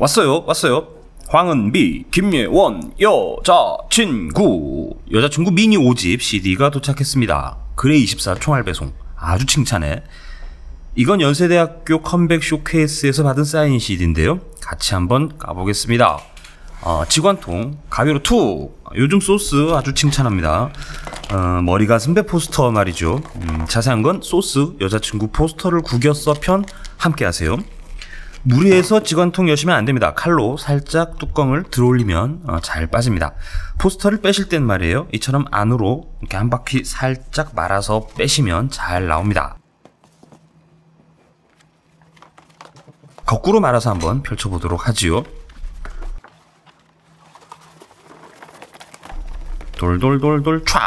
왔어요, 왔어요. 황은비, 김예원, 여자친구. 여자친구 미니 5집 CD가 도착했습니다. 그래24 총알 배송. 아주 칭찬해. 이건 연세대학교 컴백 쇼케이스에서 받은 사인 CD인데요. 같이 한번 까보겠습니다. 어, 직관통, 가위로 툭. 요즘 소스 아주 칭찬합니다. 어, 머리가 선배 포스터 말이죠. 음, 자세한 건 소스, 여자친구 포스터를 구겼어 편 함께 하세요. 무리해서 직관통 여시면 안 됩니다. 칼로 살짝 뚜껑을 들어올리면 어, 잘 빠집니다. 포스터를 빼실 땐 말이에요. 이처럼 안으로 이렇게 한 바퀴 살짝 말아서 빼시면 잘 나옵니다. 거꾸로 말아서 한번 펼쳐보도록 하지요. 돌돌돌돌 촤.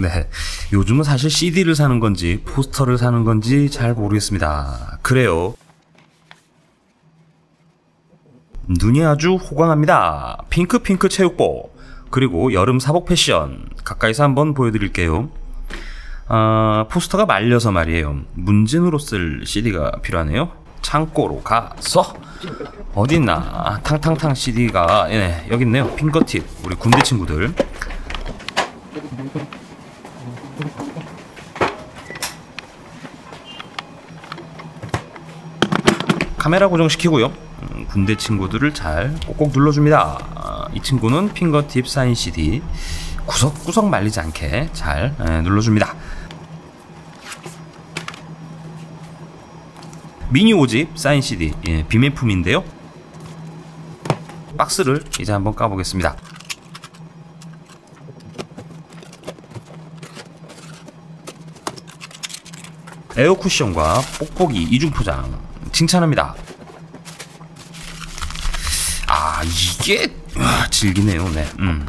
네. 요즘은 사실 CD를 사는 건지 포스터를 사는 건지 잘 모르겠습니다. 그래요. 눈이 아주 호강합니다. 핑크핑크 체육복 그리고 여름 사복 패션 가까이서 한번 보여드릴게요. 아, 포스터가 말려서 말이에요. 문진으로 쓸 CD가 필요하네요. 창고로 가서 어디 있나 탕탕탕 CD가 네, 여기 있네요. 핑거팁 우리 군대 친구들 카메라 고정시키고요. 음, 군대 친구들을 잘 꼭꼭 눌러줍니다. 아, 이 친구는 핑거팁 사인 CD 구석구석 말리지 않게 잘 에, 눌러줍니다. 미니 5집 사인 CD 예, 비매품인데요. 박스를 이제 한번 까보겠습니다. 에어 쿠션과 뽁뽁이 이중 포장 칭찬합니다. 아 이게 와, 질기네요. 네. 음.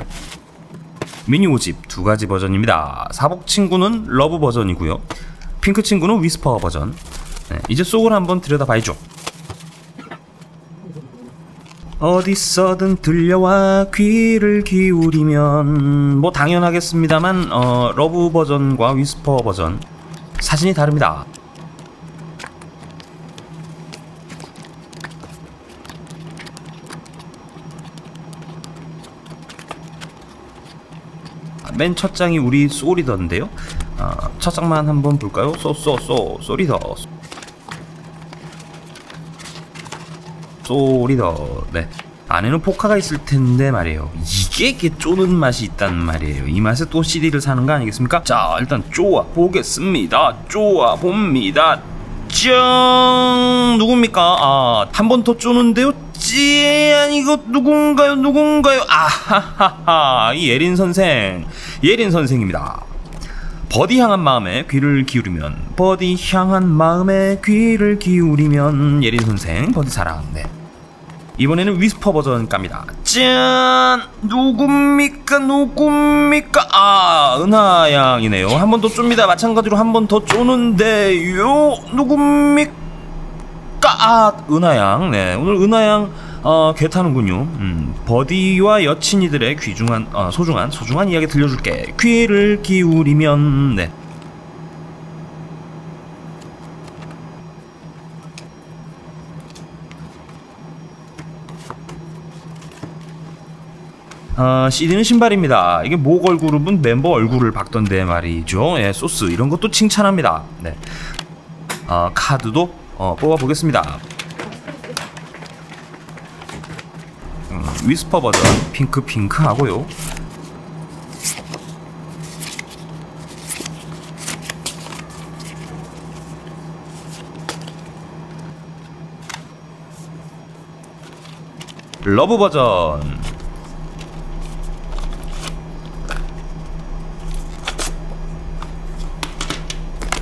미니 5집 두 가지 버전입니다. 사복 친구는 love 버전이고요. 핑크 친구는 whisper 버전. 네, 이제 속을 한번 들여다봐야죠. 어디서든 들려와 귀를 기울이면 뭐 당연하겠습니다만 어, love 버전과 whisper 버전 사진이 다릅니다. 맨 첫 장이 우리 소리던데요. 어, 첫 장만 한번 볼까요? 쏘쏘쏘 소리더. 소리더. 네. 안에는 포카가 있을 텐데 말이에요. 이게 이렇게 쪼는 맛이 있단 말이에요. 이 맛에 또 CD를 사는 거 아니겠습니까? 자 일단 쪼아 보겠습니다. 쪼아 봅니다 짠 누굽니까? 아 한 번 더 쪼는데요? 짠 이거 누군가요? 누군가요? 아하하하. 이 예린 선생 예린 선생입니다. 버디 향한 마음에 귀를 기울이면 버디 향한 마음에 귀를 기울이면 예린 선생 버디 사랑. 네. 이번에는 whisper 버전 깝니다. 짠! 누굽니까? 누굽니까? 아 은하양이네요. 한 번더 쫌니다. 마찬가지로 한 번 더 쪼는데요? 누굽니까 아 은하양 네 오늘 은하양 어, 개 타는군요. 음, 버디와 여친이들의 귀중한, 어, 소중한, 소중한 이야기 들려줄게. 귀를 기울이면, 네. 어, CD는 신발입니다. 이게 모 걸 그룹은 멤버 얼굴을 박던데 말이죠. 예, 소스 이런 것도 칭찬합니다. 네. 어, 카드도 어, 뽑아보겠습니다. 음, 위스퍼 버전 핑크 핑크 하고요. 러브 버전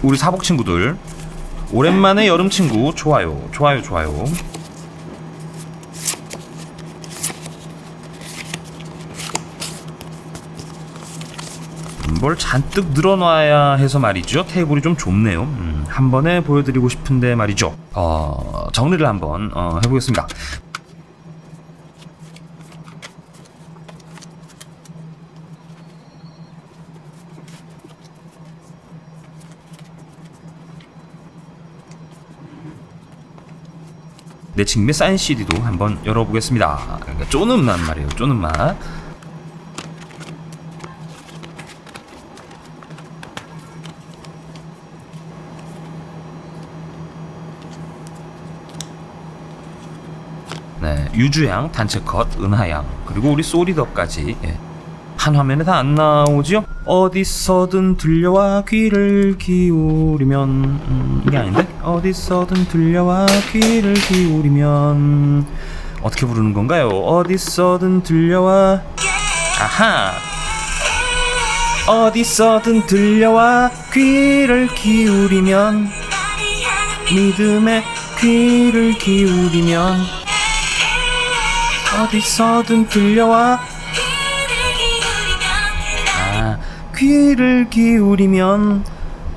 우리 사복 친구들 오랜만에 여름 친구. 좋아요. 좋아요 좋아요. 뭘 잔뜩 늘어놔야 해서 말이죠. 테이블이 좀 좁네요. 음, 한 번에 보여드리고 싶은데 말이죠. 어, 정리를 한번 어, 해보겠습니다 내 친구의 사인 CD도 한번 열어보겠습니다. 그러니까 쪼는 맛 말이에요. 쪼는 맛. 네, 유주양, 단체컷, 은하양, 그리고 우리 소리더까지 예. 한 화면에 다 안 나오지요? 어디서든 들려와 귀를 기울이면 음, 이게 아닌데? 어디서든 들려와 귀를 기울이면. 어떻게 부르는 건가요? 어디서든 들려와. 아하. 어디서든 들려와 귀를 기울이면. 믿음의 귀를 기울이면. 어디서든 들려와 귀를 기울이면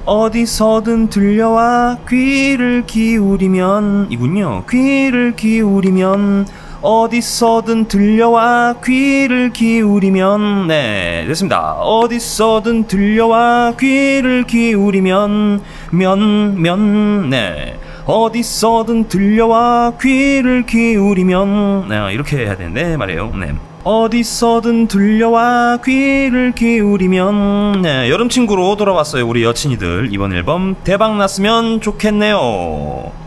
어디서든 들려와 귀를 기울이면 이군요. 귀를 기울이면 어디서든 들려와 귀를 기울이면 네 됐습니다. 어디서든 들려와 귀를 기울이면 면면네 어디서든 들려와 귀를 기울이면 네 이렇게 해야 되는데 말이에요. 네. 어디서든 들려와 귀를 기울이면 네, 여름 친구로 돌아왔어요 우리 여친이들 이번 앨범 대박 났으면 좋겠네요.